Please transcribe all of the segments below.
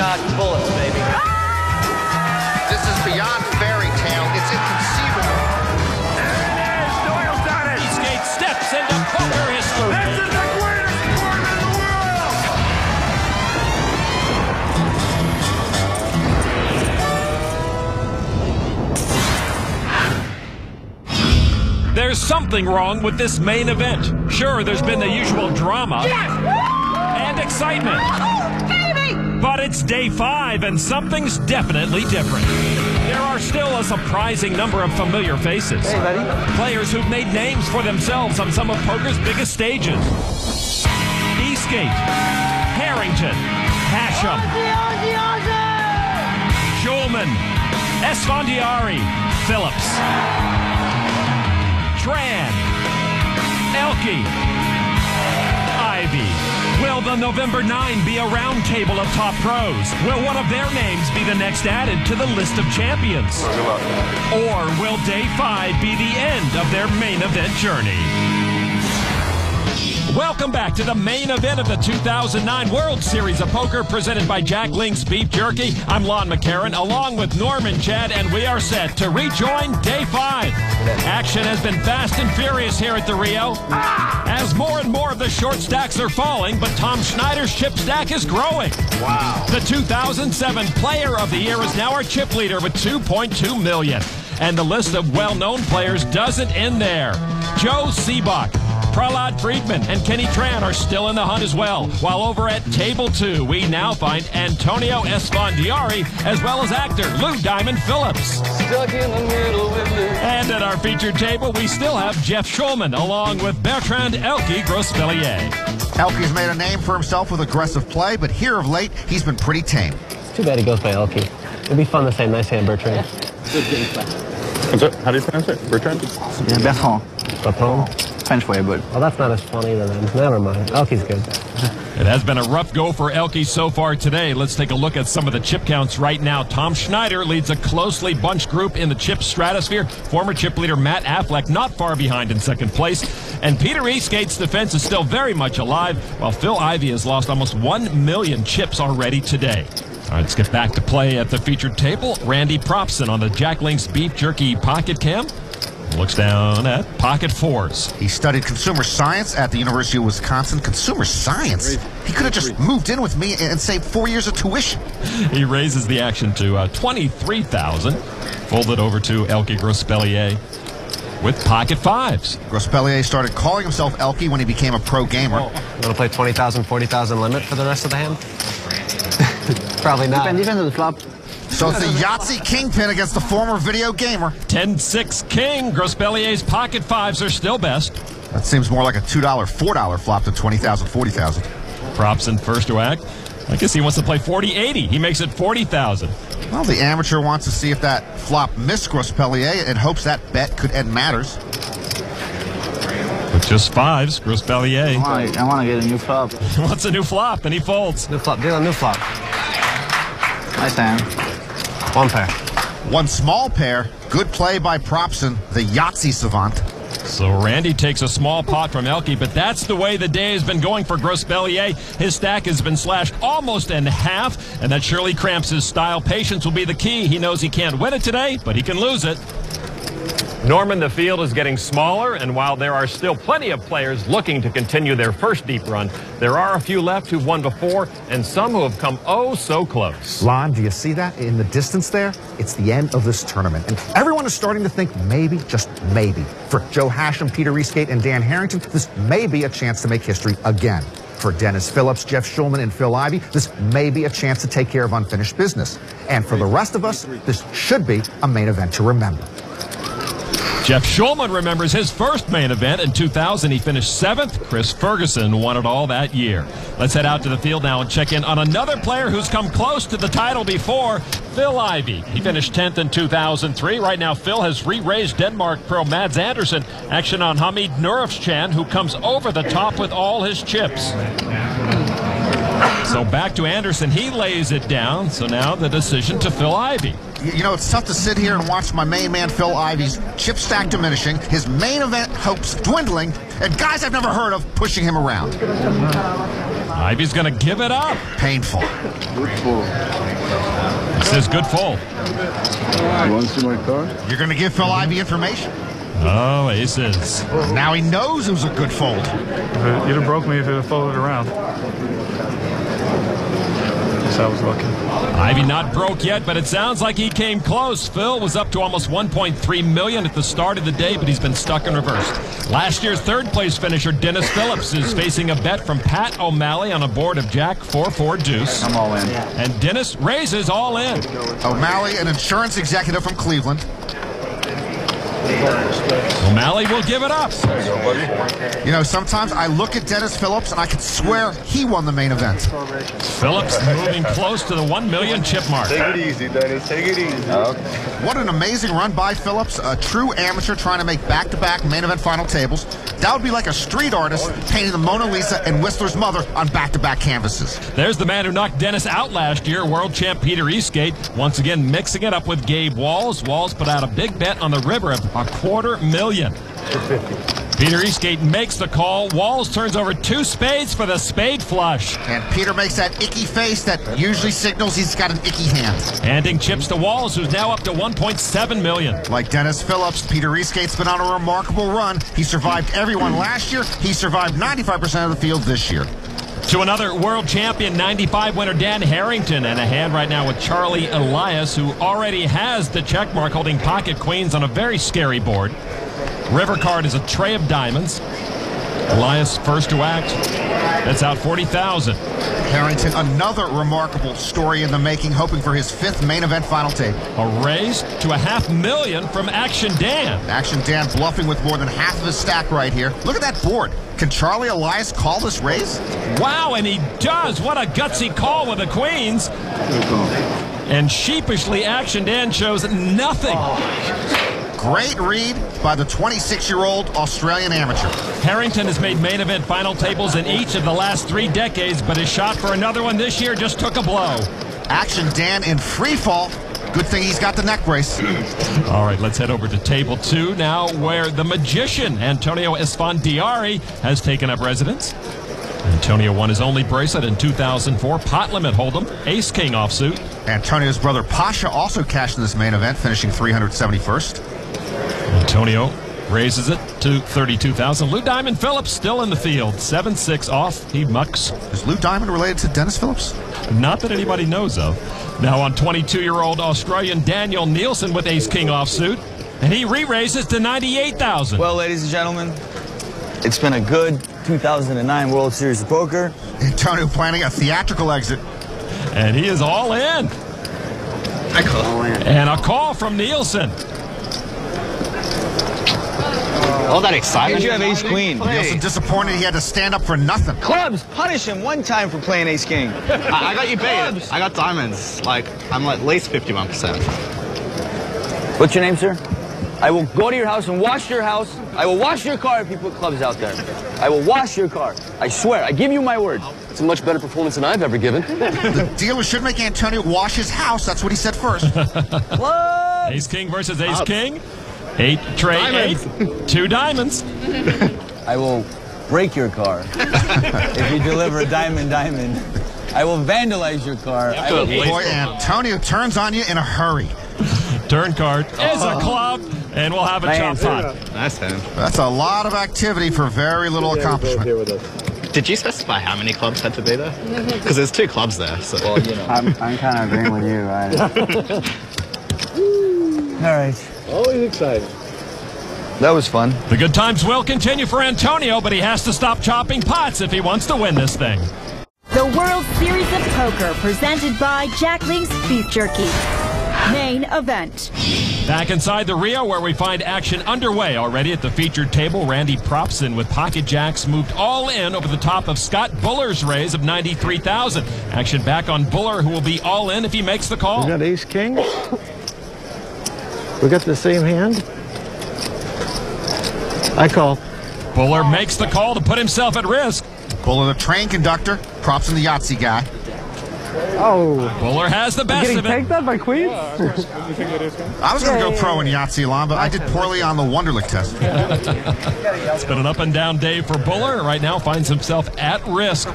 dodge bullets, baby. This is beyond fairy tale. It's inconceivable. There it is. Doyle's done it! Eastgate steps into poker history. This is the greatest sport in the world! There's something wrong with this main event. Sure, there's been the usual drama and excitement. But it's day five, and something's definitely different. There are still a surprising number of familiar faces. Hey, buddy. Players who've made names for themselves on some of poker's biggest stages. Eastgate, Harrington, Hachem, Schulman, Esfandiari, Phillips, Tran, ElkY, Ivey. Will the November 9 be a roundtable of top pros? Will one of their names be the next added to the list of champions? Or will day 5 be the end of their main event journey? Welcome back to the main event of the 2009 World Series of Poker presented by Jack Link's Beef Jerky. I'm Lon McEachern along with Norman Chad, and we are set to rejoin day five. Action has been fast and furious here at the Rio as more and more of the short stacks are falling, but Tom Schneider's chip stack is growing. Wow. The 2007 Player of the Year is now our chip leader with 2.2 million. And the list of well-known players doesn't end there. Joe Sebok, Prahlad Friedman and Kenny Tran are still in the hunt as well. While over at Table 2, we now find Antonio Esfandiari as well as actor Lou Diamond Phillips. Stuck in the middle with Lou. And at our featured table, we still have Jeff Schulman along with Bertrand ElkY Grospellier. ElkY's made a name for himself with aggressive play, but here of late, he's been pretty tame. Too bad he goes by ElkY. It'd be fun to say nice hand, Bertrand. What's it? How do you pronounce it? Bertrand? Yeah, Bertrand. Bertrand. French way, but Well, that's not as funny to them. Never mind. ElkY's good. It has been a rough go for ElkY so far today. Let's take a look at some of the chip counts right now. Tom Schneider leads a closely bunched group in the chip stratosphere. Former chip leader Matt Affleck not far behind in second place. And Peter Eastgate's defense is still very much alive, while Phil Ivey has lost almost 1 million chips already today. All right, let's get back to play at the featured table. Randy Propson on the Jack Link's Beef Jerky Pocket Cam. Looks down at pocket fours. He studied consumer science at the University of Wisconsin. Consumer science? He could have just moved in with me and saved four years of tuition. He raises the action to uh, 23,000. Folded over to ElkY Grospellier with pocket fives. Grospellier started calling himself ElkY when he became a pro gamer. Want to play 20,000, 40,000 limit for the rest of the hand? Probably not. depends, depends on the flop. So it's the Yahtzee kingpin against the former video gamer. 10-6 king. Grospellier's pocket fives are still best. That seems more like a $2, $4 flop than 20000 40000 Propson first to act. I guess he wants to play 40-80. He makes it 40,000. Well, the amateur wants to see if that flop missed Grospellier and hopes that bet could end matters. With just fives, Grospellier I want, I want to get a new flop. wants a new flop, and he folds. New flop. Deal a new flop. Nice hand. One pair. One small pair. Good play by Propson, the Yahtzee savant. So Randy takes a small pot from ElkY, but that's the way the day has been going for Grospellier. His stack has been slashed almost in half, and that surely cramps his style. Patience will be the key. He knows he can't win it today, but he can lose it. Norman, the field is getting smaller, and while there are still plenty of players looking to continue their first deep run, there are a few left who've won before, and some who have come oh so close. Lon, do you see that in the distance there? It's the end of this tournament. And everyone is starting to think maybe, just maybe, for Joe Hachem, Peter Eastgate, and Dan Harrington, this may be a chance to make history again. For Dennis Phillips, Jeff Schulman, and Phil Ivey, this may be a chance to take care of unfinished business. And for the rest of us, this should be a main event to remember. Jeff Schulman remembers his first main event in 2000. He finished seventh. Chris Ferguson won it all that year. Let's head out to the field now and check in on another player who's come close to the title before, Phil Ivey. He finished 10th in 2003. Right now, Phil has re-raised Denmark pro Mads Andersen. Action on Hamid Nurafchan, who comes over the top with all his chips. So back to Andersen. He lays it down. So now the decision to Phil Ivey. You you know, it's tough to sit here and watch my main man Phil Ivey's chip stack diminishing, his main event hopes dwindling, and guys I've never heard of pushing him around. Ivey's going to give it up. Painful. This is good full. You want to see my car? You're going to give Phil Ivey information. Oh, aces. Now he knows it was a good fold. You'd have broke me if it had folded around. Guess I was lucky. Ivey not broke yet, but it sounds like he came close. Phil was up to almost 1.3 million at the start of the day, but he's been stuck in reverse. Last year's third place finisher Dennis Phillips is facing a bet from Pat O'Malley on a board of Jack 4-4 deuce. I'm all in. And Dennis raises all in. O'Malley, an insurance executive from Cleveland. O'Malley will give it up. You know, sometimes I look at Dennis Phillips and I could swear he won the main event. Phillips moving close to the 1 million chip mark. Take it easy, Dennis. Take it easy. What an amazing run by Phillips, a true amateur trying to make back-to-back main event final tables. That would be like a street artist painting the Mona Lisa and Whistler's mother on back-to-back canvases. There's the man who knocked Dennis out last year, world champ Peter Eastgate. Once again, mixing it up with Gabe Walls. Walls put out a big bet on the river of a quarter million. Peter Eastgate makes the call. Walls turns over two spades for the spade flush. And Peter makes that icky face that usually signals he's got an icky hand. Handing chips to Walls, who's now up to 1.7 million. Like Dennis Phillips, Peter Eastgate's been on a remarkable run. He survived everyone last year. He survived 95% of the field this year. To another world champion, 95 winner Dan Harrington, and a hand right now with Charlie Elias, who already has the check mark holding pocket queens on a very scary board. River card is a tray of diamonds. Elias first to act. That's out 40,000. Harrington, another remarkable story in the making, hoping for his fifth main event final table. A raise to a half million from Action Dan. Action Dan bluffing with more than half of his stack right here. Look at that board. Can Charlie Elias call this race? Wow, and he does. What a gutsy call with the queens. And sheepishly, Action Dan shows nothing. Great read by the 26-year-old Australian amateur. Harrington has made main event final tables in each of the last three decades, but his shot for another one this year just took a blow. Action Dan in free fall. Good thing he's got the neck brace. All right, let's head over to table two now, where the magician Antonio Esfandiari has taken up residence. Antonio won his only bracelet in 2004. Pot limit hold'em, ace king offsuit. Antonio's brother Pasha also cashed in this main event, finishing 371st. Antonio raises it to 32,000. Lou Diamond Phillips still in the field. 7-6 off. He mucks. Is Lou Diamond related to Dennis Phillips? Not that anybody knows of. Now on 22-year-old Australian Daniel Nielsen with ace king offsuit. And he re-raises to 98,000. Well, ladies and gentlemen, it's been a good 2009 World Series of Poker. Antonio planning a theatrical exit. And he is all in. I call in. And a call from Nielsen. All that excitement. you have ace queen? Nielsen disappointed he had to stand up for nothing. Clubs, punish him one time for playing ace king. I, I got you baited. I got diamonds. Like, I'm like at least 51%. What's your name, sir? I will go to your house and wash your house. I will wash your car if you put clubs out there. I will wash your car. I swear. I give you my word. It's a much better performance than I've ever given. The dealer should make Antonio wash his house. That's what he said first. Ace King versus Ace King. Eight, tray eight. Two diamonds. I will break your car if you deliver a diamond diamond. I will vandalize your car. I will Boy, Antonio turns on you in a hurry. Turn card oh. is a club. And we'll have a chop pot. Nice hand. That's a lot of activity for very little accomplishment. Did you specify how many clubs had to be there? Because there's two clubs there. So. I'm, I'm kind of agreeing with you, right? All right. Always excited. That was fun. The good times will continue for Antonio, but he has to stop chopping pots if he wants to win this thing. The World Series of Poker presented by Jack Link's Beef Jerky. Main event. Back inside the Rio, where we find action underway already at the featured table. Randy Propson with pocket jacks moved all in over the top of Scott Buller's raise of 93,000. Action back on Buller, who will be all in if he makes the call. We got ace king. We got the same hand. I call. Buller makes the call to put himself at risk. Buller, the train conductor, Propson the Yahtzee guy. Oh. Buller has the best of it. tanked up by queens? I was going to go pro in Yahtzee, Lon, but I did poorly on the Wonderlic test. It's been an up and down day for Buller. Right now finds himself at risk.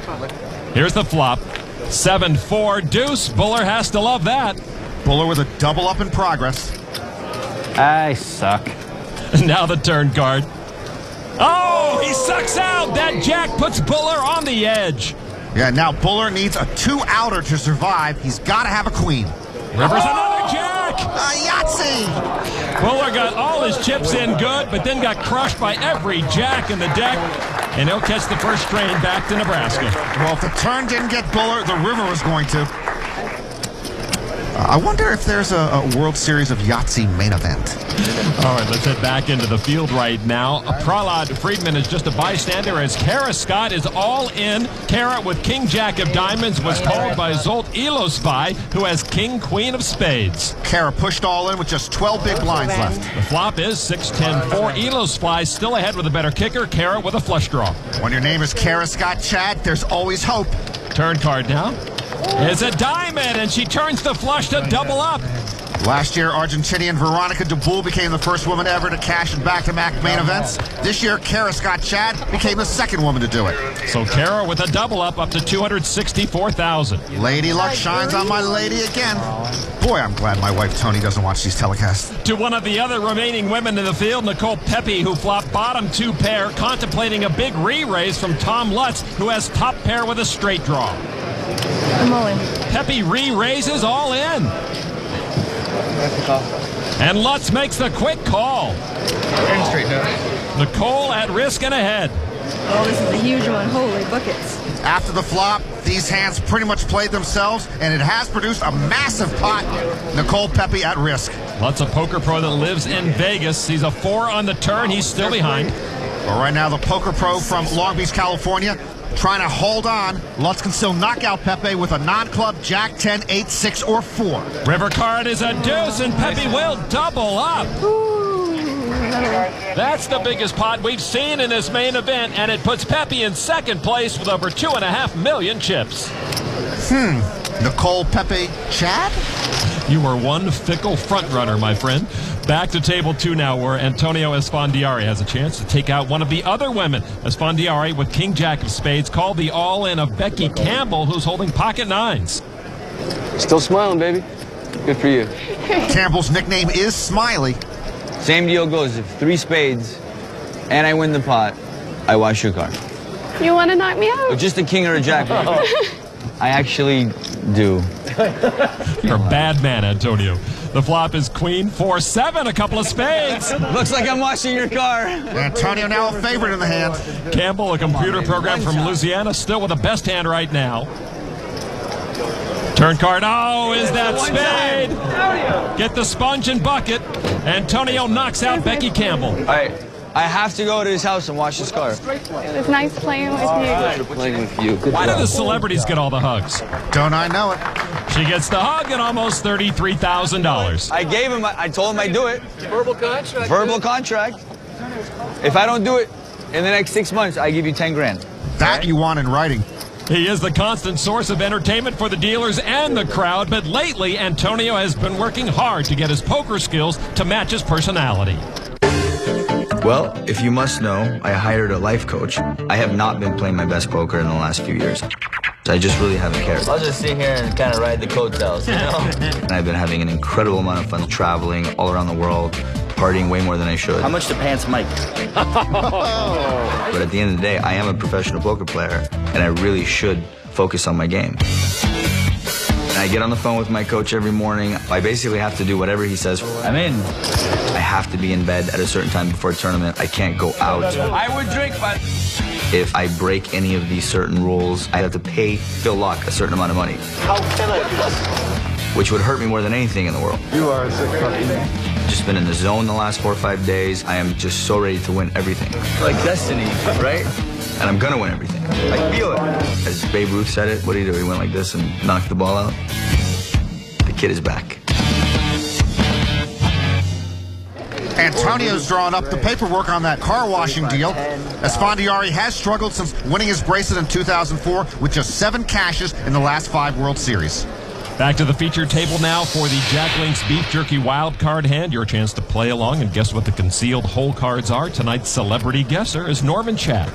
Here's the flop. 7 4 deuce. Buller has to love that. Buller with a double up in progress. I suck. Now the turn card. Oh, he sucks out. That jack puts Buller on the edge. Yeah, now Buller needs a two outer to survive. He's got to have a queen. Rivers oh! another jack. A Yahtzee! Buller got all his chips in good, but then got crushed by every jack in the deck. And he'll catch the first train back to Nebraska. Well, if the turn didn't get Buller, the river was going to. Uh, I wonder if there's a, a World Series of Yahtzee main event. All right, let's head back into the field right now. Prahlad Friedman is just a bystander as Kara Scott is all in. Kara with King Jack of Diamonds was called by Zolt Elospy, who has King Queen of Spades. Kara pushed all in with just 12 big blinds left. The flop is 6-10 for Elospy, still ahead with a better kicker. Kara with a flush draw. When your name is Kara Scott Chad, there's always hope. Turn card now. It's a diamond, and she turns the flush to double up. Last year, Argentinian Veronica Dabul became the first woman ever to cash in back-to-back main events. This year, Kara Scott Chad became the second woman to do it. So Kara with a double up up to 264,000. Lady luck shines on my lady again. Boy, I'm glad my wife Tony doesn't watch these telecasts. To one of the other remaining women in the field, Nicole Pepe, who flopped bottom two pair, contemplating a big re-raise from Tom Lutz, who has top pair with a straight draw. I'm all in. Pepe re-raises all in. And Lutz makes the quick call. straight Nicole at risk and ahead. Oh, this is a huge one. Holy buckets. After the flop, these hands pretty much played themselves, and it has produced a massive pot. Nicole Pepe at risk. Lutz, a poker pro that lives in Vegas. He's a four on the turn. He's still behind. Well, right now, the poker pro from Long Beach, California, trying to hold on. Lutz can still knock out Pepe with a non-club Jack 10, 8, 6, or 4. River card is a deuce, and Pepe will double up. That's the biggest pot we've seen in this main event, and it puts Pepe in second place with over two and a half million chips. Hmm. Nicole Pepe Chad? You are one fickle frontrunner, my friend. Back to table two now, where Antonio Esfandiari has a chance to take out one of the other women. Esfandiari with King Jack of Spades called the all-in of Becky Campbell, who's holding pocket nines. Still smiling, baby. Good for you. Campbell's nickname is Smiley. Same deal goes. If three spades and I win the pot, I wash your car. You want to knock me out? But just a king or a jack. I actually do. You're a bad man, Antonio. The flop is queen, four, seven, a couple of spades. Looks like I'm washing your car. Antonio now a favorite in the hand. Campbell, a computer program from Louisiana, still with the best hand right now. Turn card. Oh, is that spade? Get the sponge and bucket. Antonio knocks out Becky Campbell. All right. I have to go to his house and wash his car. It was nice playing with you. Playing with you. Good Why do the celebrities get all the hugs? Don't I know it? She gets the hug and almost $33,000. I gave him, I told him I'd do it. Verbal contract. Verbal contract. If I don't do it in the next six months, I give you 10 grand. That you want in writing. He is the constant source of entertainment for the dealers and the crowd, but lately Antonio has been working hard to get his poker skills to match his personality. Well, if you must know, I hired a life coach. I have not been playing my best poker in the last few years. I just really haven't cared. I'll just sit here and kind of ride the coattails, you know? I've been having an incredible amount of fun traveling all around the world, partying way more than I should. How much the pants Mike? But at the end of the day, I am a professional poker player, and I really should focus on my game. I get on the phone with my coach every morning. I basically have to do whatever he says. I'm in. I have to be in bed at a certain time before a tournament. I can't go out. I would drink, but If I break any of these certain rules, I have to pay Phil Laak a certain amount of money, How can I do this? which would hurt me more than anything in the world. You are a sick fucking man. Just been in the zone the last four or five days. I am just so ready to win everything. like destiny, right? And I'm gonna win everything. I feel it. As Babe Ruth said it, what did he do? He went like this and knocked the ball out. The kid is back. Antonio's drawn up the paperwork on that car washing deal. Esfandiari has struggled since winning his bracelet in 2004 with just seven cashes in the last five World Series. Back to the feature table now for the Jack Links Beef Jerky Wild Card Hand. Your chance to play along and guess what the concealed hole cards are. Tonight's celebrity guesser is Norman Chad.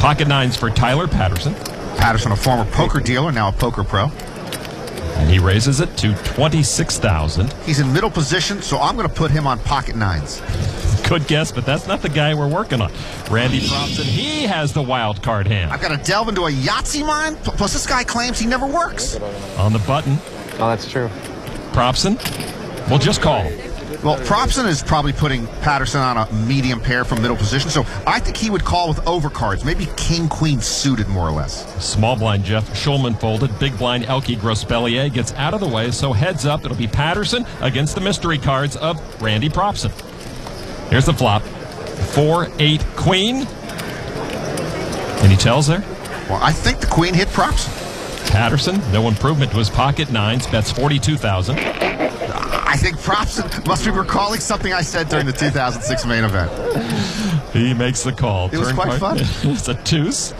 Pocket nines for Tyler Patterson. Patterson, a former poker dealer, now a poker pro. And he raises it to 26,000. He's in middle position, so I'm going to put him on pocket nines. Good guess, but that's not the guy we're working on. Randy Thompson, he has the wild card hand. I've got to delve into a Yahtzee mine. Plus, this guy claims he never works. On the button, Oh, that's true. Propson, we'll just call. Well, Propson is probably putting Patterson on a medium pair from middle position, so I think he would call with overcards, maybe king queen suited more or less. Small blind Jeff Schulman folded. Big blind ElkY Grospellier gets out of the way, so heads up. It'll be Patterson against the mystery cards of Randy Propson. Here's the flop. 4 8 Queen. Any tells there? Well, I think the queen hit Propson. Patterson, no improvement to his pocket nines, bets 42,000. I think Propson must be recalling something I said during the 2006 main event. He makes the call. It was quite card- fun. it's a deuce.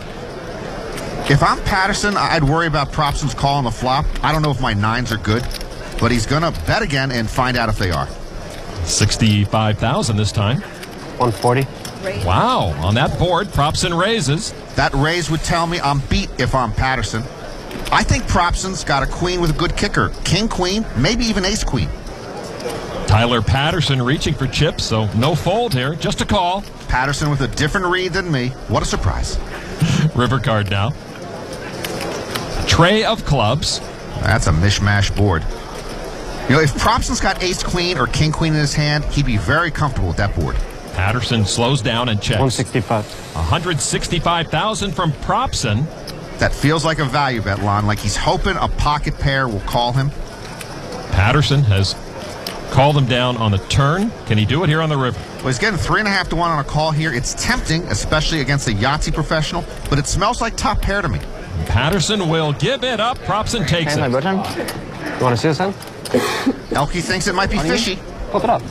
If I'm Patterson, I'd worry about Propson's call on the flop. I don't know if my nines are good, but he's going to bet again and find out if they are. 65,000 this time. 140. Wow. On that board, Propson raises. That raise would tell me I'm beat if I'm Patterson. I think Propson's got a queen with a good kicker. King, queen, maybe even ace, queen. Tyler Patterson reaching for chips, so no fold here, just a call. Patterson with a different read than me. What a surprise. River card now. Tray of clubs. That's a mishmash board. You know, if Propson's got ace, queen, or king, queen in his hand, he'd be very comfortable with that board. Patterson slows down and checks. 165. 165,000 from Propson. That feels like a value bet, Lon. Like he's hoping a pocket pair will call him. Patterson has called them down on the turn. Can he do it here on the river? Well, he's getting three and a half to one on a call here. It's tempting, especially against a Yahtzee professional, but it smells like top pair to me. Patterson will give it up. Propson takes Hand my it. button. You want to see this hand? ElkY thinks it might be fishy. Flip it up.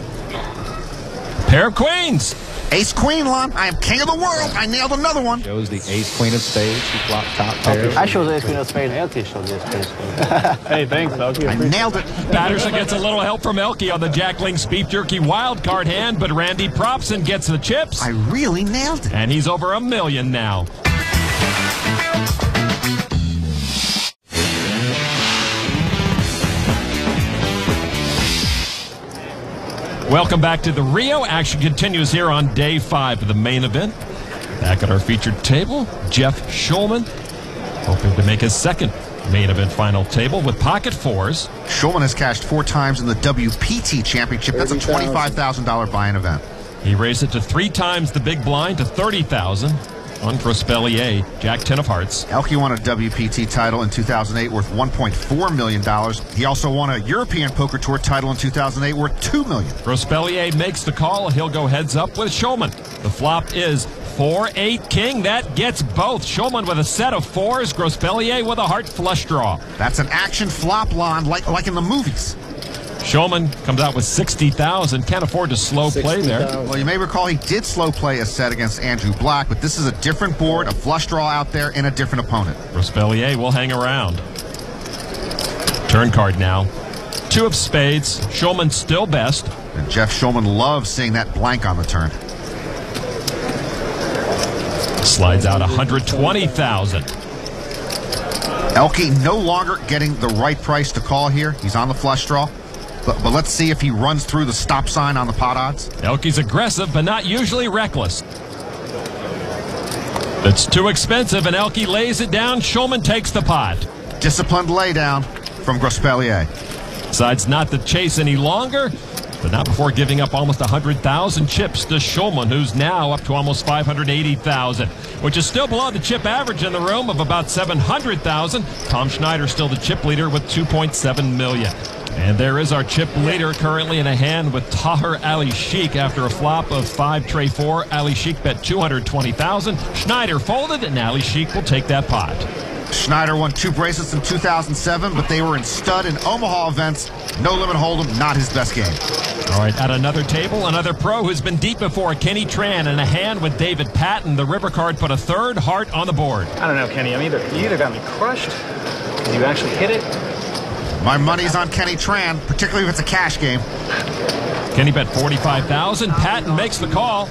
Pair of queens. Ace queen, Lon. I am king of the world. I nailed another one. Shows the ace queen of spades. He flopped top pair. I showed the ace queen of spades. ElkY showed the ace queen of spades. Hey, thanks, ElkY. I nailed it. Patterson gets a little help from ElkY on the Jack Link's beef jerky wild card hand, but Randy Propson gets the chips. I really nailed it. And he's over a million now. Welcome back to the Rio. Action continues here on day five of the main event. Back at our featured table, Jeff Schulman, hoping to make his second main event final table with pocket fours. Schulman has cashed four times in the WPT championship. That's a $25,000 buy-in event. He raised it to three times the big blind to 30,000 on Grospellier, Jack 10 of hearts. ElkY won a WPT title in 2008 worth $1.4 million. He also won a European Poker Tour title in 2008 worth $2 million. Grospellier makes the call. He'll go heads up with Schulman. The flop is 4 8 King. That gets both. Schulman with a set of fours, Grospellier with a heart flush draw. That's an action flop Lon like, like in the movies. Schulman comes out with 60,000. Can't afford to slow play there. Well, you may recall he did slow play a set against Andrew Black, but this is a different board, a flush draw out there, and a different opponent. Grospellier will hang around. Turn card now. Two of spades. Schulman still best. And Jeff Schulman loves seeing that blank on the turn. Slides out 120,000. ElkY no longer getting the right price to call here. He's on the flush draw. But, but let's see if he runs through the stop sign on the pot odds. ElkY's aggressive, but not usually reckless. It's too expensive, and ElkY lays it down. Schulman takes the pot. Disciplined laydown from Grospellier. Decides not to chase any longer, but not before giving up almost 100,000 chips to Schulman, who's now up to almost 580,000, which is still below the chip average in the room of about 700,000. Tom Schneider still the chip leader with 2.7 million. And there is our chip leader currently in a hand with Tahir Ali Sheik after a flop of 5 tray 4. Ali Sheik bet 220,000. Schneider folded and Ali Sheik will take that pot. Schneider won two bracelets in 2007, but they were in stud and Omaha events. No limit hold'em, not his best game. All right, at another table, another pro who's been deep before, Kenny Tran, in a hand with David Patton. The river card put a third heart on the board. I don't know, Kenny. I'm either you either got me crushed, or you actually hit it. My money's on Kenny Tran, particularly if it's a cash game. Kenny bet 45,000. Patton makes the call.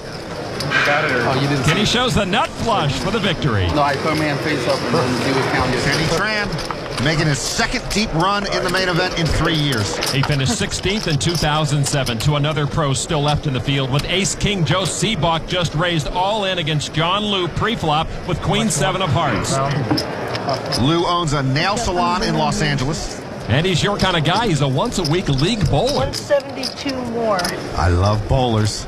Got it? Oh, you didn't Kenny shows the nut flush for the victory. No, I put my hand face up and then do a count. Kenny Tran making his second deep run in the main event in three years. He finished 16th in 2007 to another pro still left in the field with ace king Joe Sebok just raised all in against John Liu pre-flop with queen seven of hearts. Lou owns a nail salon in Los Angeles. And he's your kind of guy. He's a once a week league bowler. 172 more. I love bowlers.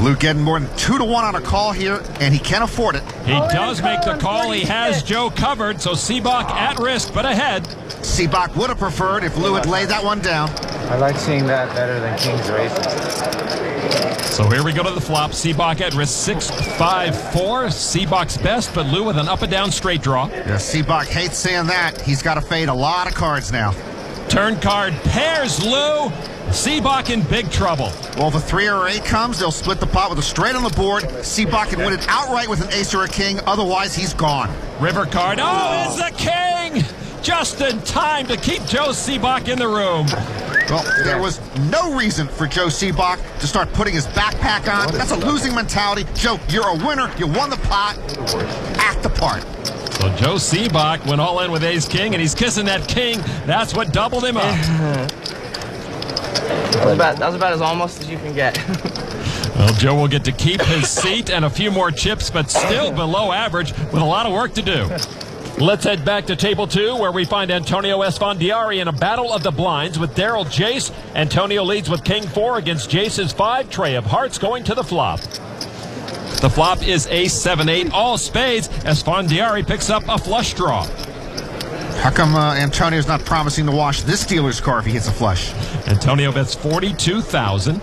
Luke getting more than two to one on a call here, and he can't afford it. He does make the call. He has Joe covered, so Sebok at risk, but ahead. Sebok would have preferred if Lou had laid that one down. I like seeing that better than King's Races. So here we go to the flop. Sebok at risk 6 5 4. Sebok's best, but Lou with an up and down straight draw. Yeah, Sebok hates saying that. He's got to fade a lot of cards now. Turn card pairs Lou. Sebok in big trouble. Well, if a three or eight comes, they'll split the pot with a straight on the board. Sebok can win it outright with an ace or a king. Otherwise, he's gone. River card. Oh, it's the king! Just in time to keep Joe Sebok in the room. Well, there was no reason for Joe Sebok to start putting his backpack on. That's a losing mentality. Joe, you're a winner. You won the pot. Act the part. So Joe Sebok went all in with ace king, and he's kissing that king. That's what doubled him up. That was about, that was about as almost as you can get. Well, Joe will get to keep his seat and a few more chips, but still below average with a lot of work to do. Let's head back to table two, where we find Antonio Esfandiari in a battle of the blinds with Daryl Jace. Antonio leads with king four against Jace's five tray of hearts going to the flop. The flop is ace seven eight, all spades. Esfandiari picks up a flush draw. How come uh, Antonio's not promising to wash this dealer's car if he hits a flush? Antonio bets forty-two thousand.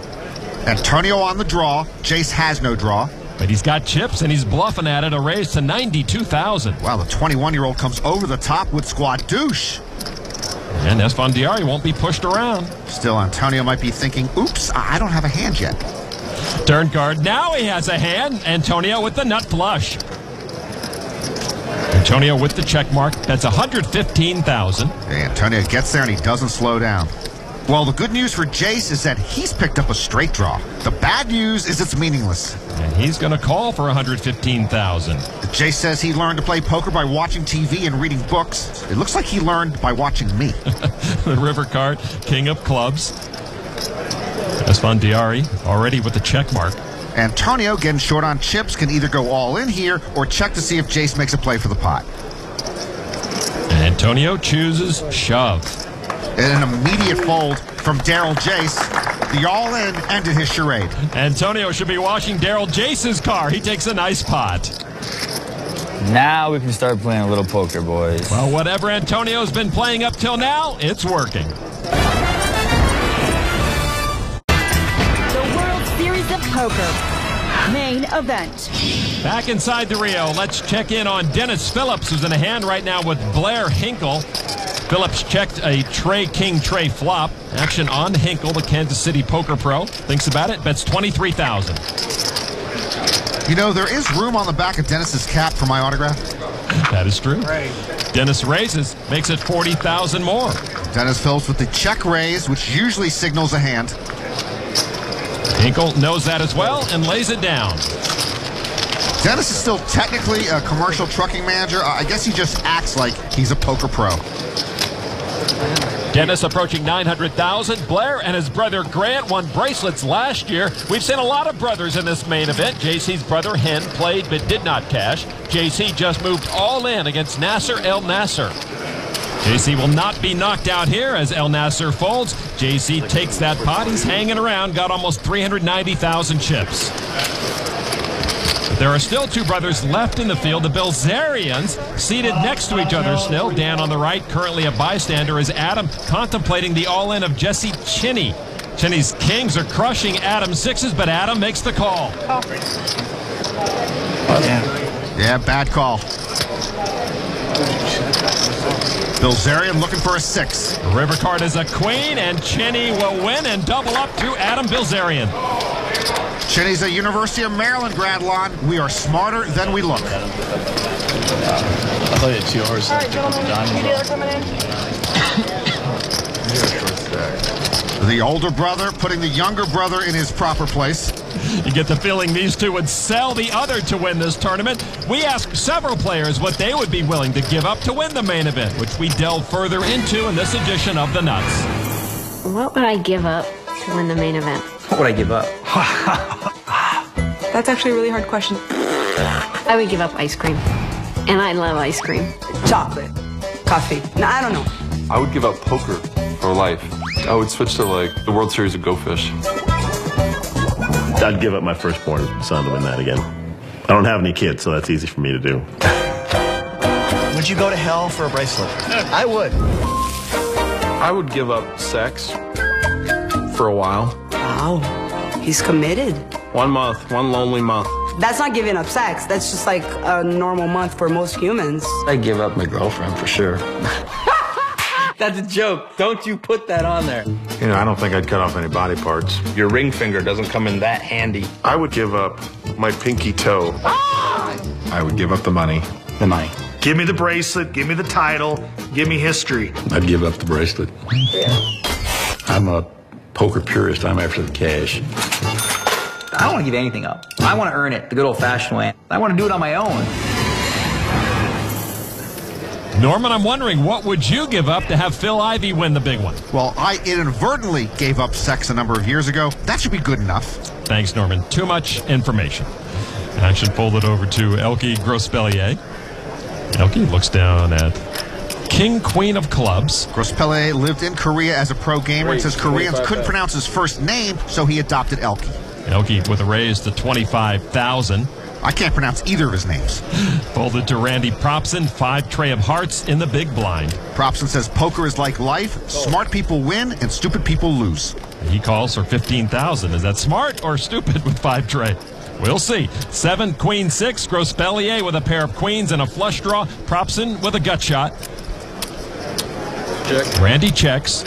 Antonio on the draw. Jace has no draw. But he's got chips and he's bluffing at it, a raise to 92,000. Wow, the 21 year old comes over the top with squad douche. And Esfandiari won't be pushed around. Still, Antonio might be thinking, oops, I don't have a hand yet. Turn card. Now he has a hand. Antonio with the nut flush. Antonio with the check mark. That's 115,000. Antonio gets there and he doesn't slow down. Well, the good news for Jace is that he's picked up a straight draw. The bad news is it's meaningless. And he's going to call for 115,000. Jace says he learned to play poker by watching TV and reading books. It looks like he learned by watching me. the river card, king of clubs. Esfandiari already with the check mark. Antonio, getting short on chips, can either go all in here or check to see if Jace makes a play for the pot. And Antonio chooses shove. And an immediate fold from Daryl Jace. The all in ended his charade. Antonio should be washing Daryl Jace's car. He takes a nice pot. Now we can start playing a little poker, boys. Well, whatever Antonio's been playing up till now, it's working. Poker. Main event. Back inside the Rio, let's check in on Dennis Phillips, who's in a hand right now with Blair Hinkle. Phillips checked a Trey King Trey flop. Action on Hinkle, the Kansas City poker pro. Thinks about it, bets 23,000. You know, there is room on the back of Dennis's cap for my autograph. That is true. Dennis raises, makes it 40,000 more. Dennis Phillips with the check raise, which usually signals a hand. Hinkle knows that as well and lays it down. Dennis is still technically a commercial trucking manager. I guess he just acts like he's a poker pro. Dennis approaching 900,000. Blair and his brother Grant won bracelets last year. We've seen a lot of brothers in this main event. JC's brother Hen played but did not cash. JC just moved all in against Nasser El Nasser. JC will not be knocked out here as El Nasser folds. JC takes that pot. He's hanging around, got almost 390,000 chips. There are still two brothers left in the field. The Bilzerians seated next to each other still. Dan on the right, currently a bystander, is Adam contemplating the all-in of Jesse Chinni. Chinni's kings are crushing Adam's sixes, but Adam makes the call. Yeah, bad call. Bilzerian looking for a six. River card is a queen, and Chinni will win and double up to Adam Bilzerian. Chinni's a University of Maryland grad lon. We are smarter than we look. I thought you had two horses. All right, gentlemen, Diamond. dealer coming in. The older brother putting the younger brother in his proper place. You get the feeling these two would sell the other to win this tournament. We asked several players what they would be willing to give up to win the main event, which we delve further into in this edition of The Nuts. What would I give up to win the main event? What would I give up? That's actually a really hard question. I would give up ice cream. And I love ice cream. Chocolate. Coffee. No, I don't know. I would give up poker for life. I would switch to like the World Series of Go Fish. I'd give up my firstborn son to win that again. I don't have any kids, so that's easy for me to do. Would you go to hell for a bracelet? I would. I would give up sex for a while. Wow. He's committed. One month, one lonely month. That's not giving up sex. That's just like a normal month for most humans. I'd give up my girlfriend for sure. That's a joke. Don't you put that on there. You know, I don't think I'd cut off any body parts. Your ring finger doesn't come in that handy. I would give up my pinky toe. I would give up the money. The money. Give me the bracelet. Give me the title. Give me history. I'd give up the bracelet. I'm a poker purist. I'm after the cash. I don't want to give anything up. I want to earn it the good old fashioned way. I want to do it on my own. Norman, I'm wondering, what would you give up to have Phil Ivey win the big one? Well, I inadvertently gave up sex a number of years ago. That should be good enough. Thanks, Norman. Too much information. Action it over to ElkY Grospellier. ElkY looks down at King Queen of Clubs. Grospellier lived in Korea as a pro gamer and says Koreans couldn't pronounce his first name, so he adopted ElkY. ElkY with a raise to 25000 I can't pronounce either of his names. Folded to Randy Propson, five tray of hearts in the big blind. Propson says poker is like life. Smart people win and stupid people lose. He calls for 15000 Is that smart or stupid with five tray? We'll see. Seven, queen six, Grospellier with a pair of queens and a flush draw. Propson with a gut shot. Check. Randy checks.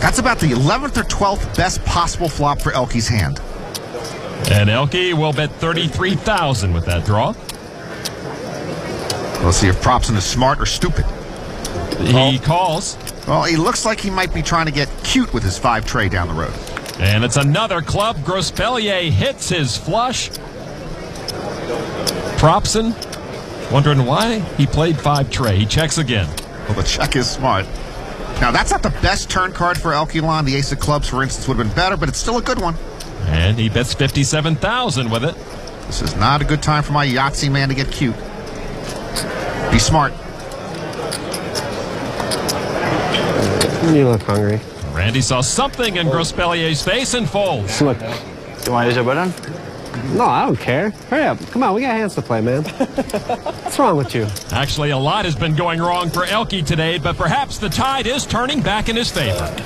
That's about the 11th or 12th best possible flop for ElkY's hand. And Elke will bet 33000 with that draw. We'll see if Propson is smart or stupid. He calls. Well, he looks like he might be trying to get cute with his five tray down the road. And it's another club. Grospellier hits his flush. Propson wondering why he played five tray. He checks again. Well, the check is smart. Now, that's not the best turn card for Elkelon. The ace of clubs, for instance, would have been better, but it's still a good one. And he bets 57000 with it. This is not a good time for my Yahtzee man to get cute. Be smart. You look hungry. Randy saw something in Grospellier's face and folds. Look. You want to use your button? No, I don't care. Hurry up. Come on, we got hands to play, man. What's wrong with you? Actually, a lot has been going wrong for ElkY today, but perhaps the tide is turning back in his favor.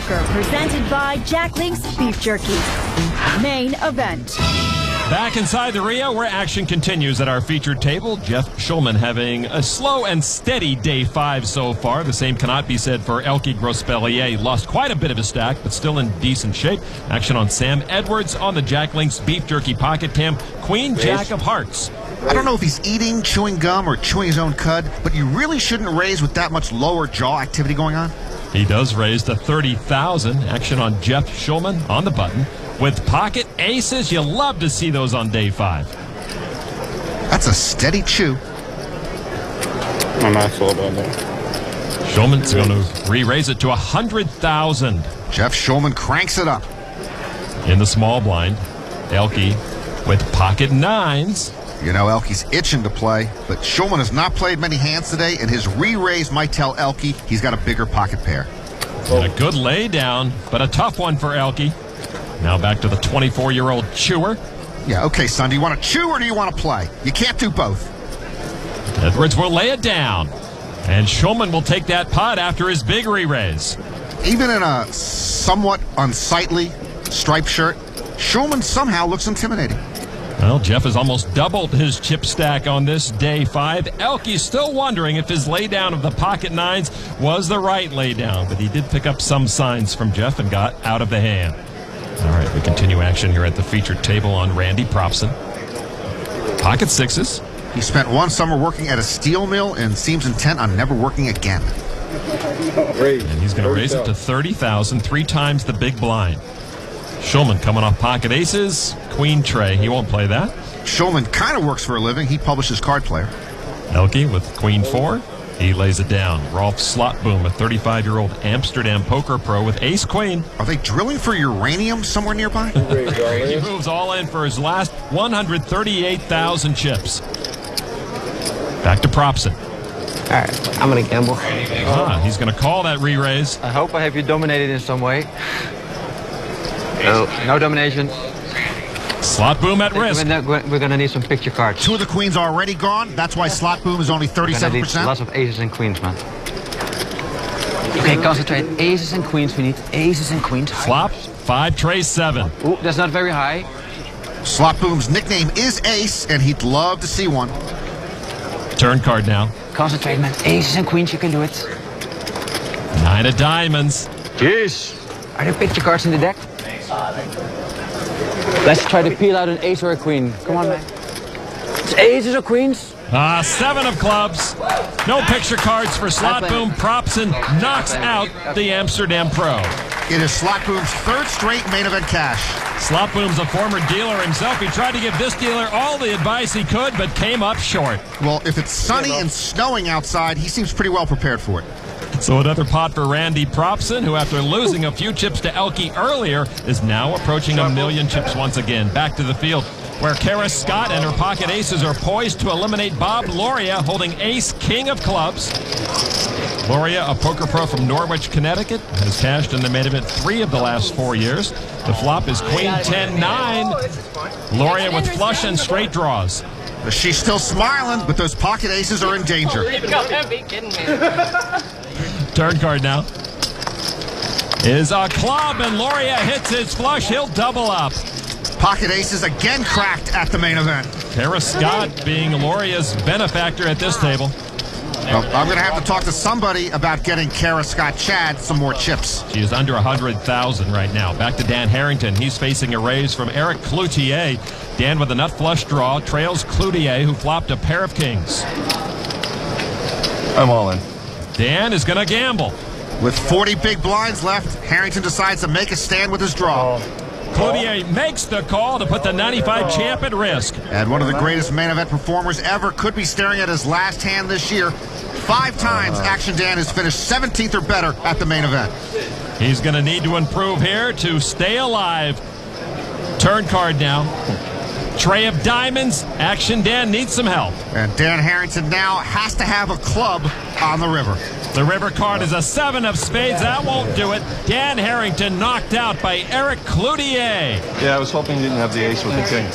Poker, presented by Jack Link's Beef Jerky. Main event. Back inside the Rio, where action continues at our featured table. Jeff Schulman having a slow and steady day five so far. The same cannot be said for ElkY Grospellier. Lost quite a bit of his stack, but still in decent shape. Action on Sam Edwards on the Jack Link's Beef Jerky Pocket Cam. Queen Jack of Hearts. I don't know if he's eating, chewing gum, or chewing his own cud, but you really shouldn't raise with that much lower jaw activity going on. He does raise to 30,000. Action on Jeff Schulman on the button. With pocket aces, you love to see those on day five. That's a steady chew. I'm not sold on that. Schulman's going to re-raise it to 100,000. Jeff Schulman cranks it up. In the small blind, ElkY with pocket nines. You know, ElkY's itching to play, but Schulman has not played many hands today, and his re-raise might tell ElkY he's got a bigger pocket pair. And a good lay down, but a tough one for ElkY. Now back to the 24-year-old chewer. Yeah, okay, son. Do you want to chew or do you want to play? You can't do both. Edwards will lay it down. And Schulman will take that pot after his big re-raise. Even in a somewhat unsightly striped shirt, Schulman somehow looks intimidating. Well, Jeff has almost doubled his chip stack on this day five. ElkY's still wondering if his laydown of the pocket nines was the right laydown, but he did pick up some signs from Jeff and got out of the hand. All right, we continue action here at the featured table on Randy Propson. Pocket sixes. He spent one summer working at a steel mill and seems intent on never working again. And he's going to raise it to 30,000, three times the big blind. Schulman coming off pocket aces, queen tray. He won't play that. Schulman kind of works for a living. He publishes card player. ElkY with queen four. He lays it down. Rolf Slotboom, a 35 year old Amsterdam poker pro with ace queen. Are they drilling for uranium somewhere nearby? he moves all in for his last 138,000 chips. Back to Propson. All right, I'm going to gamble. Ah, he's going to call that re raise. I hope I have you dominated in some way. Oh. No, no domination. Slotboom at risk. We're going to need some picture cards. Two of the queens are already gone. That's why Slotboom is only 37%. lots of aces and queens, man. Okay, concentrate. Aces and queens. We need aces and queens. Flop, five tray seven. Ooh, that's not very high. Slotboom's nickname is Ace, and he'd love to see one. Turn card now. Concentrate, man. Aces and queens, you can do it. Nine of diamonds. Yes. Are there picture cards in the deck? Let's try to peel out an ace or a queen. Come on, man. It's aces or queens? Ah, seven of clubs. No picture cards for Slotboom. Props and knocks out the Amsterdam Pro. It is Slotboom's third straight main event cash. Slotboom's a former dealer himself. He tried to give this dealer all the advice he could, but came up short. Well, if it's sunny and snowing outside, he seems pretty well prepared for it. So another pot for Randy Propson, who after losing a few chips to ElkY earlier, is now approaching a million chips once again. Back to the field, where Kara Scott and her pocket aces are poised to eliminate Bob Loria, holding ace king of clubs. Loria, a poker pro from Norwich, Connecticut, has cashed in the main event three of the last four years. The flop is Queen 10-9. Loria with flush and straight draws. She's still smiling, but those pocket aces are in danger. Turn card now. Is a club, and Loria hits his flush. He'll double up. Pocket aces again cracked at the main event. Kara Scott being Loria's benefactor at this table. Well, I'm going to have to talk to somebody about getting Kara Scott Chad some more chips. She is under 100,000 right now. Back to Dan Harrington. He's facing a raise from Eric Cloutier. Dan with a nut flush draw trails Cloutier, who flopped a pair of kings. I'm all in. Dan is going to gamble. With 40 big blinds left, Harrington decides to make a stand with his draw. Oh. Cloutier makes the call to put the 95 champ at risk. And one of the greatest main event performers ever could be staring at his last hand this year. Five times uh. Action Dan has finished 17th or better at the main event. He's going to need to improve here to stay alive. Turn card now. Tray of diamonds. Action Dan needs some help. And Dan Harrington now has to have a club on the river. The river card is a seven of spades. That won't do it. Dan Harrington knocked out by Eric Cloutier. Yeah, I was hoping you didn't have the ace with the king.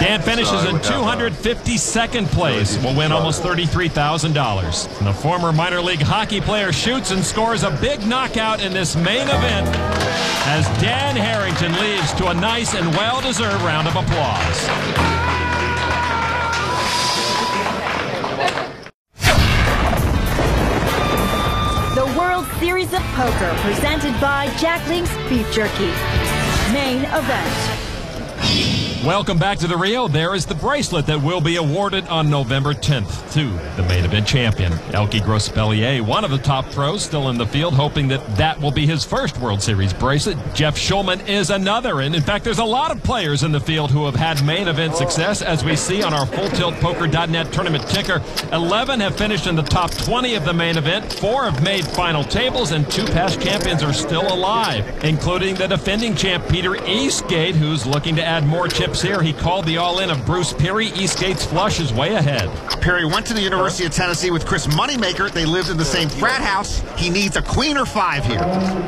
Dan finishes in 252nd place. Will win almost $33,000. The former minor league hockey player shoots and scores a big knockout in this main event as Dan Harrington leaves to a nice and well-deserved round of applause. The World Series of Poker presented by Jack Link's Beef Jerky. Main event. Welcome back to the Rio. There is the bracelet that will be awarded on November 10th to the main event champion, ElkY Grospellier, one of the top pros still in the field, hoping that that will be his first World Series bracelet. Jeff Schulman is another. And in fact, there's a lot of players in the field who have had main event success, as we see on our full tilt FullTiltPoker.net tournament ticker. 11 have finished in the top 20 of the main event, four have made final tables, and two past champions are still alive, including the defending champ Peter Eastgate, who's looking to add more chips here. He called the all-in of Bruce Perry. Eastgate's flush is way ahead. Perry went to the University of Tennessee with Chris Moneymaker. They lived in the same frat house. He needs a queen or five here.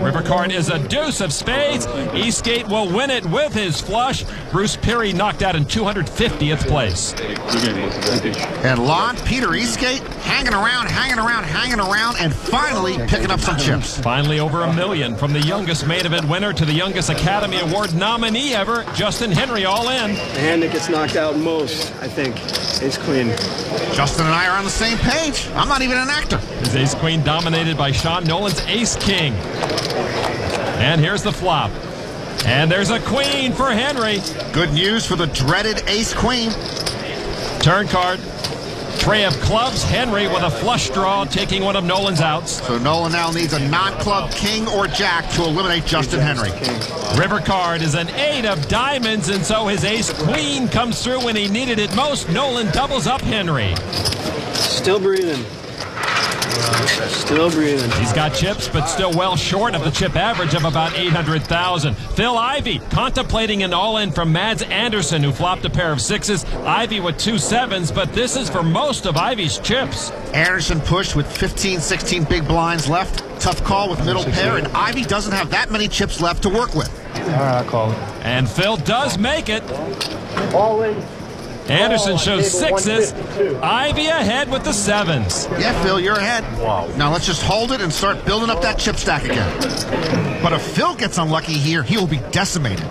River card is a deuce of spades. Eastgate will win it with his flush. Bruce Perry knocked out in 250th place. And Lon, Peter Eastgate, hanging around, hanging around, hanging around, and finally picking up some chips. Finally over a million from the youngest main event winner to the youngest Academy Award nominee ever, Justin Henry, all in. The hand that gets knocked out most, I think, is queen. Justin and I are on the same page. I'm not even an actor. His ace queen dominated by Sean Nolan's ace king. And here's the flop. And there's a queen for Henry. Good news for the dreaded ace queen. Turn card. Tray of clubs. Henry with a flush draw, taking one of Nolan's outs. So Nolan now needs a non-club king or jack to eliminate Justin Henry. River card is an eight of diamonds, and so his ace queen comes through when he needed it most. Nolan doubles up Henry. Still breathing. Still breathing. He's got chips, but still well short of the chip average of about 800,000. Phil Ivey contemplating an all-in from Mads Andersen, who flopped a pair of sixes. Ivey with two sevens, but this is for most of Ivey's chips. Andersen pushed with 15, 16 big blinds left. Tough call with middle pair, and Ivey doesn't have that many chips left to work with. All right, I call it. And Phil does make it. All in. Andersen shows sixes. Ivey ahead with the sevens. Yeah, Phil, you're ahead. Wow. Now let's just hold it and start building up that chip stack again. But if Phil gets unlucky here, he will be decimated.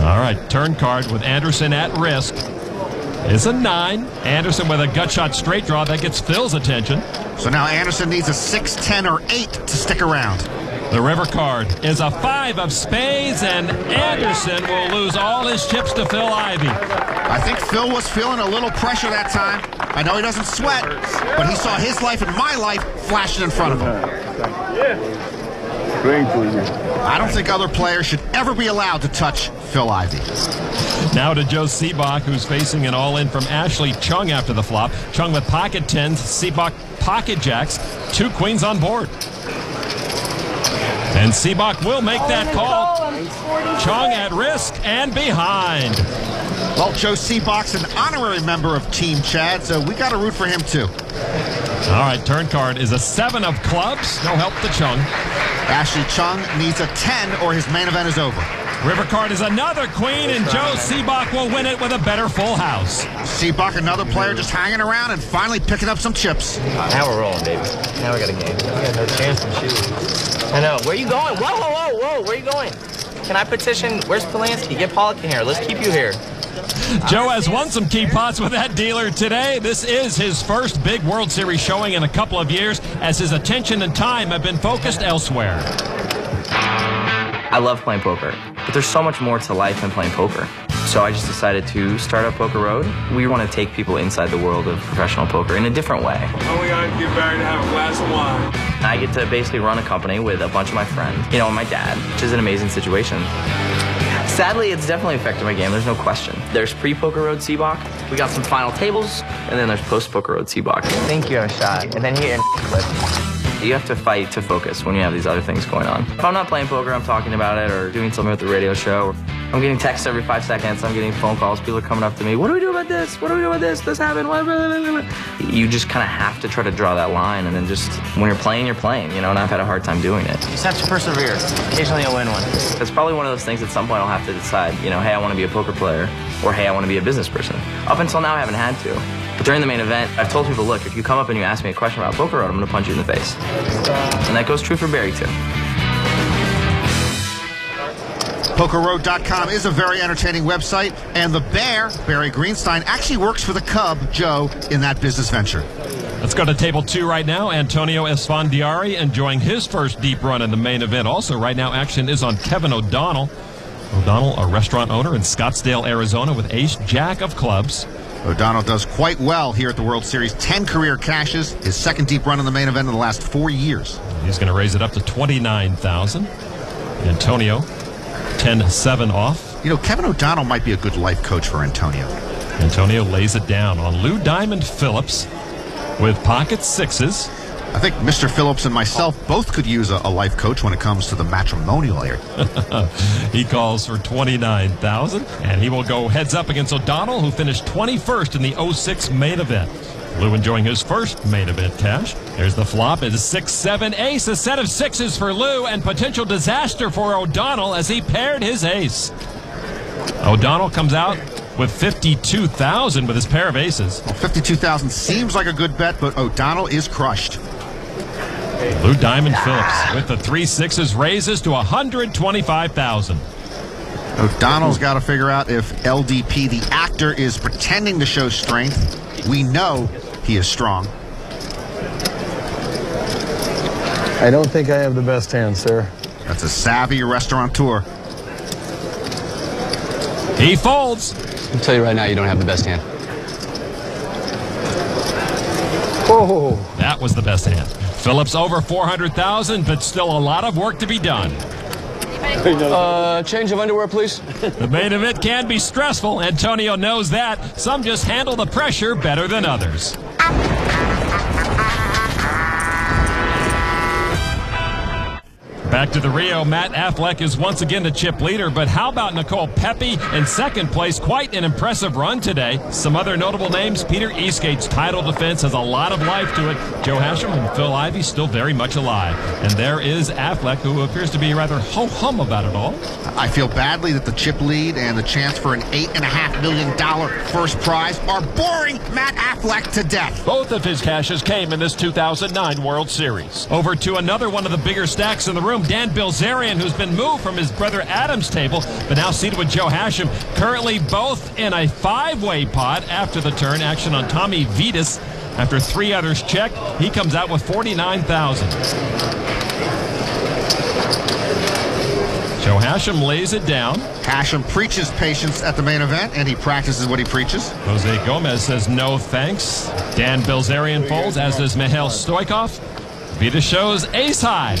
All right, turn card with Andersen at risk is a nine. Andersen with a gut shot straight draw that gets Phil's attention. So now Andersen needs a 6, 10, or 8 to stick around. The river card is a five of spades, and Andersen will lose all his chips to Phil Ivey. I think Phil was feeling a little pressure that time. I know he doesn't sweat, but he saw his life and my life flashing in front of him. I don't think other players should ever be allowed to touch Phil Ivey. Now to Joe Sebok, who's facing an all-in from Ashley Chung after the flop. Chung with pocket tens, Sebok pocket jacks, two queens on board. And Sebok will make that call. Chung at risk and behind. Well, Joe Sebok's an honorary member of Team Chad, so we got to root for him too. All right, turn card is a seven of clubs. No help to Chung. Ashley Chung needs a 10 or his main event is over. River card is another queen, and Joe Sebok will win it with a better full house. Sebok, another player just hanging around and finally picking up some chips. Now we're rolling, baby. Now we got a game. We got no chance to shoot. I know. Where you going? Whoa, whoa, whoa, whoa. Where you going? Can I petition? Where's Polanski? Get Pollock in here. Let's keep you here. Joe has won some key pots with that dealer today. This is his first big World Series showing in a couple of years as his attention and time have been focused elsewhere. I love playing poker, but there's so much more to life than playing poker. So I just decided to start up Poker Road. We want to take people inside the world of professional poker in a different way. Oh, we gotta get married and have a glass of wine. I get to basically run a company with a bunch of my friends, you know, and my dad, which is an amazing situation. Sadly, it's definitely affected my game. There's no question. There's pre-Poker Road Sebok. We got some final tables, and then there's post-Poker Road Sebok. Think you have a shot, and then here clip. You have to fight to focus when you have these other things going on. If I'm not playing poker, I'm talking about it or doing something with the radio show. I'm getting texts every five seconds. I'm getting phone calls. People are coming up to me. What do we do about this? What do we do about this? This happened. You just kind of have to try to draw that line, and then just when you're playing, you're playing. You know, and I've had a hard time doing it. You just have to persevere. Occasionally, you'll win one. It's probably one of those things at some point I'll have to decide. You know, hey, I want to be a poker player, or hey, I want to be a business person. Up until now, I haven't had to. But during the main event, I've told people, look, if you come up and you ask me a question about poker road, I'm going to punch you in the face. And that goes true for Barry, too. PokerRoad.com is a very entertaining website, and the bear, Barry Greenstein, actually works for the Cub, Joe, in that business venture. Let's go to table two right now. Antonio Esfandiari enjoying his first deep run in the main event. Also, right now, action is on Kevin O'Donnell. O'Donnell, a restaurant owner in Scottsdale, Arizona, with ace jack of clubs. O'Donnell does quite well here at the World Series. 10 career cashes, his second deep run in the main event in the last four years. He's going to raise it up to 29000 Antonio, 10-7 off. You know, Kevin O'Donnell might be a good life coach for Antonio. Antonio lays it down on Lou Diamond Phillips with pocket sixes. I think Mr. Phillips and myself both could use a, a life coach when it comes to the matrimonial area. he calls for 29000 and he will go heads up against O'Donnell, who finished 21st in the 06 main event. Lou enjoying his first main event cash. There's the flop. It is 6-7 ace. A set of sixes for Lou and potential disaster for O'Donnell as he paired his ace. O'Donnell comes out with 52,000 with his pair of aces. Well, 52,000 seems like a good bet, but O'Donnell is crushed. Lou Diamond Phillips with the three sixes raises to 125,000. O'Donnell's got to figure out if LDP, the actor, is pretending to show strength. We know he is strong. I don't think I have the best hand, sir. That's a savvy restaurateur. He folds. I'll tell you right now, you don't have the best hand. Oh. That was the best hand. Phillips over 400,000, but still a lot of work to be done. Uh, change of underwear, please. The main event can be stressful. Antonio knows that. Some just handle the pressure better than others. Back to the Rio, Matt Affleck is once again the chip leader, but how about Nicole Pepe in second place? Quite an impressive run today. Some other notable names, Peter Eastgate's title defense has a lot of life to it. Joe Hachem and Phil Ivey still very much alive. And there is Affleck, who appears to be rather ho-hum about it all. I feel badly that the chip lead and the chance for an $8.5 million first prize are boring Matt Affleck to death. Both of his cashes came in this 2009 World Series. Over to another one of the bigger stacks in the room, Dan Bilzerian, who's been moved from his brother Adam's table, but now seated with Joe Hachem. Currently both in a five-way pot after the turn. Action on Tommy Vitas. After three others checked, he comes out with 49,000. Joe Hachem lays it down. Hachem preaches patience at the main event, and he practices what he preaches. Jose Gomez says no thanks. Dan Bilzerian folds, as does Mihail Stoikov. Vita shows ace high.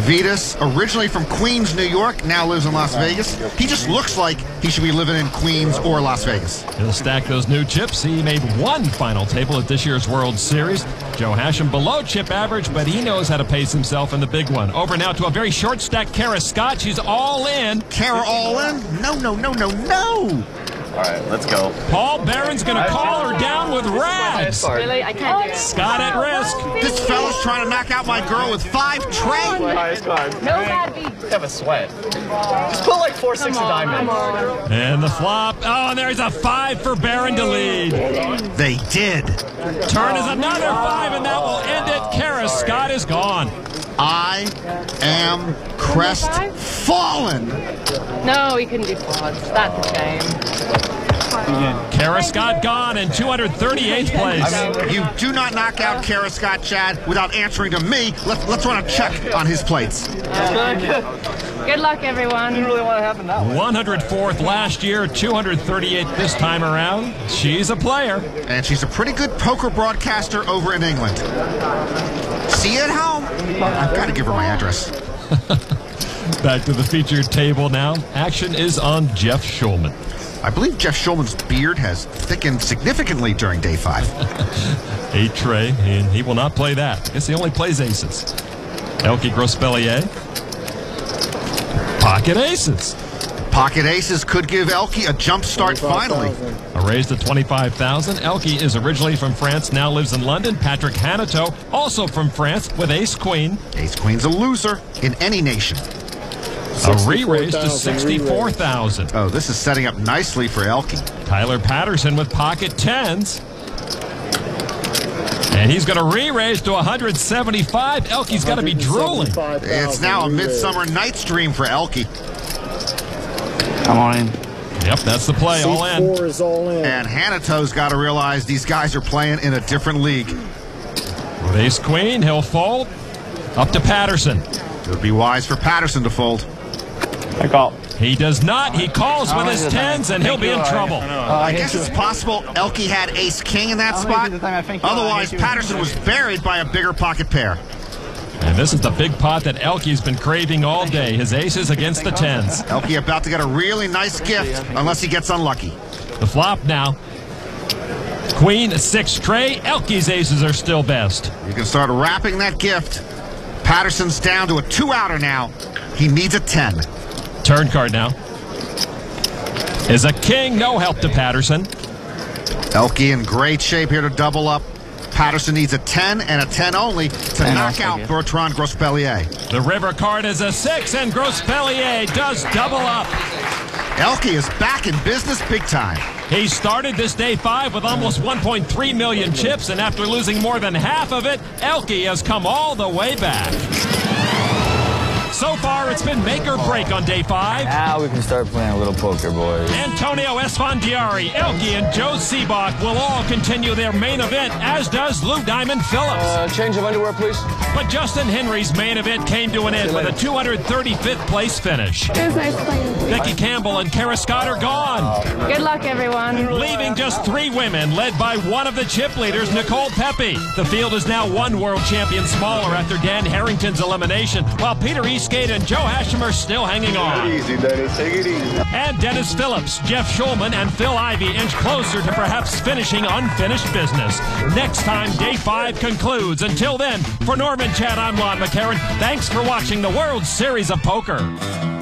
Vitas, originally from Queens, New York, now lives in Las Vegas. He just looks like he should be living in Queens or Las Vegas. He'll stack those new chips. He made one final table at this year's World Series. Joe Hachem below chip average, but he knows how to pace himself in the big one. Over now to a very short stack, Kara Scott. She's all in. Kara all in? No, no, no, no, no. All right, let's go. Paul Barron's going to call her down with rags. Really? I can't do it. Scott at risk. This fella's trying to knock out my girl with five trade. No bad beats. have a sweat. Just put like 460 diamonds. And the flop. Oh, and there's a five for Barron to lead. They did. Turn is another five, and that will end it. Kara Scott is gone. I am crestfallen. No, he couldn't do quads. That's a shame. Kara Scott gone in 238th place. You do not knock out Kara Scott, Chad, without answering to me. Let's, let's run a check on his plates. Good luck, everyone. Didn't really want to happen that way. 104th last year, 238th this time around. She's a player. And she's a pretty good poker broadcaster over in England. See you at home. I've got to give her my address. Back to the featured table now. Action is on Jeff Schulman. I believe Jeff Schulman's beard has thickened significantly during day five. Eight tray, and he will not play that. I guess he only plays aces. ElkY Grospellier. Pocket aces. Pocket aces could give ElkY a jump start finally. A raise to 25,000. ElkY is originally from France, now lives in London. Patrick Hanato, also from France, with ace queen. Ace queen's a loser in any nation. A re-raise to 64,000. Oh, this is setting up nicely for ElkY. Tyler Patterson with pocket tens. And he's going to re-raise to 175. ElkY's got to be drooling. It's now a Midsummer Night's Dream for ElkY. Come on in. Yep, that's the play. All in. Four is all in. And Hanato's got to realize these guys are playing in a different league. With ace queen, he'll fold. Up to Patterson. It would be wise for Patterson to fold. I call. He does not. He calls with his tens, and he'll be in trouble. I uh, guess it's possible ElkY had ace king in that spot. Otherwise, Patterson was buried by a bigger pocket pair. And this is the big pot that ElkY's been craving all day. His aces against the tens. ElkY about to get a really nice gift, unless he gets unlucky. The flop now. Queen, six tray. ElkY's aces are still best. You can start wrapping that gift. Patterson's down to a two-outer now. He needs a 10. Turn card now. Is a king. No help to Patterson. ElkY in great shape here to double up. Patterson needs a 10 and a 10 only to knock out Bertrand Grospellier. The river card is a six, and Grospellier does double up. ElkY is back in business big time. He started this day five with almost 1.3 million chips, and after losing more than half of it, ElkY has come all the way back. So far, it's been make or break on day five. Now we can start playing a little poker, boys. Antonio Esfandiari, ElkY, and Joe Sebok will all continue their main event, as does Lou Diamond Phillips. Uh, change of underwear, please. But Justin Henry's main event came to an end with a 235th place finish. It was nice playing. Becky Campbell and Kara Scott are gone. Good luck, everyone. Leaving just three women, led by one of the chip leaders, Nicole Pepe. The field is now one world champion smaller after Dan Harrington's elimination, while Peter Eastgate and Joe Hachem are still hanging on. Take it easy, Dennis. Take it easy. And Dennis Phillips, Jeff Schulman, and Phil Ivey inch closer to perhaps finishing unfinished business. Next time, day five concludes. Until then, for Norman Chad, I'm Lon McEachern. Thanks for watching the World Series of Poker.